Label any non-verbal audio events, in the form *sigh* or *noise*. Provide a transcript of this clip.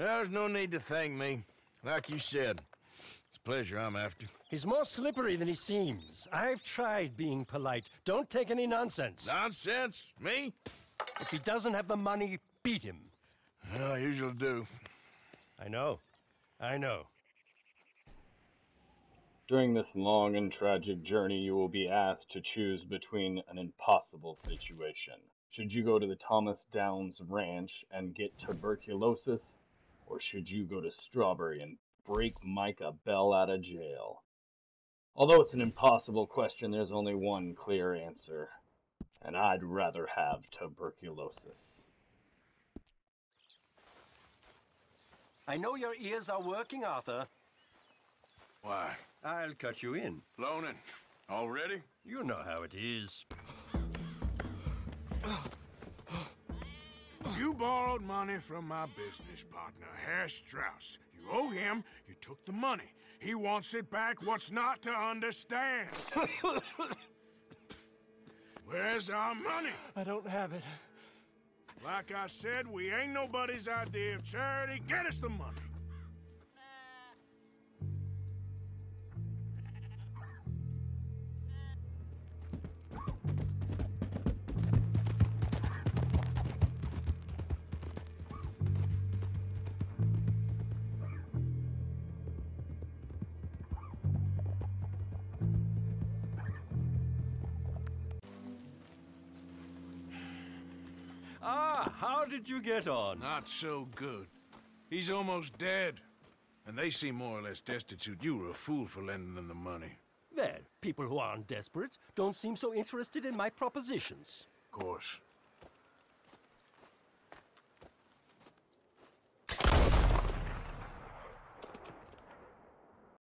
There's no need to thank me. Like you said, it's pleasure I'm after. He's more slippery than he seems. I've tried being polite. Don't take any nonsense. Nonsense? Me? If he doesn't have the money, beat him. Well, I usually do. I know. I know. During this long and tragic journey, you will be asked to choose between an impossible situation. Should you go to the Thomas Downes Ranch and get tuberculosis, or should you go to Strawberry and break Micah Bell out of jail? Although it's an impossible question, there's only one clear answer, and I'd rather have tuberculosis. I know your ears are working, Arthur. Why? I'll cut you in. Loaning. Already? You know how it is. You borrowed money from my business partner, Herr Strauss. You owe him, you took the money. He wants it back, what's not to understand? *laughs* Where's our money? I don't have it. Like I said, we ain't nobody's idea of charity. Get us the money. Ah, how did you get on? Not so good. He's almost dead. And they seem more or less destitute. You were a fool for lending them the money. Well, people who aren't desperate don't seem so interested in my propositions. Of course.